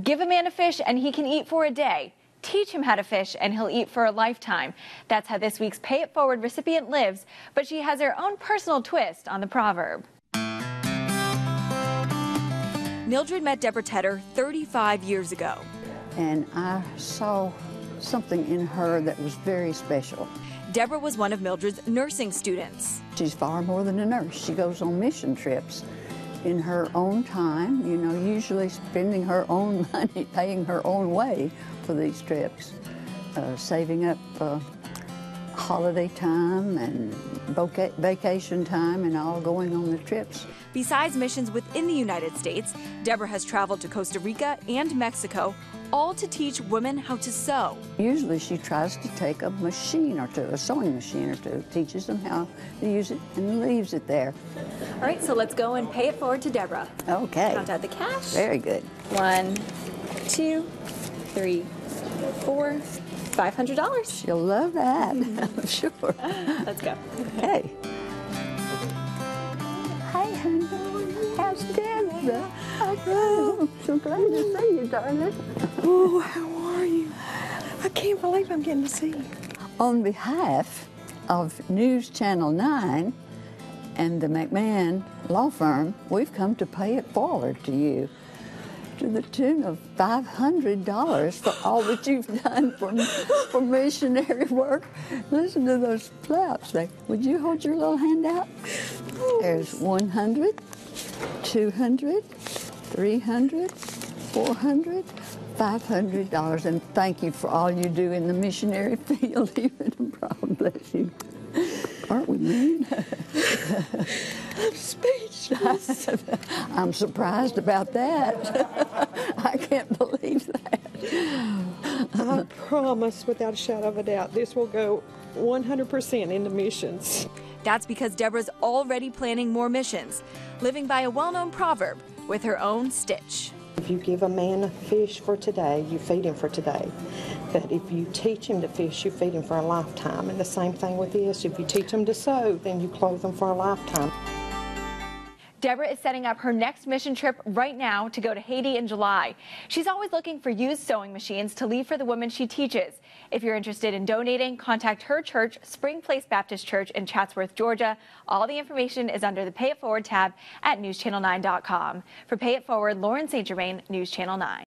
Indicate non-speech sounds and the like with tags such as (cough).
Give a man a fish and he can eat for a day. Teach him how to fish and he'll eat for a lifetime. That's how this week's Pay It Forward recipient lives, but she has her own personal twist on the proverb. Mildred met Deborah Tedder 35 years ago. And I saw something in her that was very special. Deborah was one of Mildred's nursing students. She's far more than a nurse. She goes on mission trips in her own time, you know, usually spending her own (laughs) money, paying her own way for these trips, uh, saving up uh, holiday time and vacation time and all going on the trips. Besides missions within the United States, Deborah has traveled to Costa Rica and Mexico, all to teach women how to sew. Usually she tries to take a machine or two, a sewing machine or two, teaches them how to use it and leaves it there. All right, so let's go and pay it forward to Deborah. Okay. Count out the cash. Very good. One, two, three, four, $500. She'll love that, I'm (laughs) (laughs) sure. Let's go. Okay. Hi, honey. How's Deborah? I'm so glad to see you, darling. Oh, how are you? I can't believe I'm getting to see you. On behalf of News Channel 9 and the McMahan Law Firm, we've come to pay it forward to you to the tune of $500 for all that you've done for, for missionary work. Listen to those flaps. Would you hold your little hand out? There's 100, 200, 300, 400, $500. And thank you for all you do in the missionary (laughs) field, even abroad. Bless you. Aren't we mean? (laughs) I'm speechless. (laughs) I'm surprised about that. (laughs) I can't believe that. I promise, without a shadow of a doubt, this will go 100% into missions. That's because Deborah's already planning more missions, living by a well known proverb with her own stitch. If you give a man a fish for today, you feed him for today. But if you teach him to fish, you feed him for a lifetime. And the same thing with this. If you teach him to sew, then you clothe him for a lifetime. Deborah is setting up her next mission trip right now to go to Haiti in July. She's always looking for used sewing machines to leave for the women she teaches. If you're interested in donating, contact her church, Spring Place Baptist Church in Chatsworth, Georgia. All the information is under the Pay It Forward tab at newschannel9.com. For Pay It Forward, Lauren St. Germain, News Channel 9.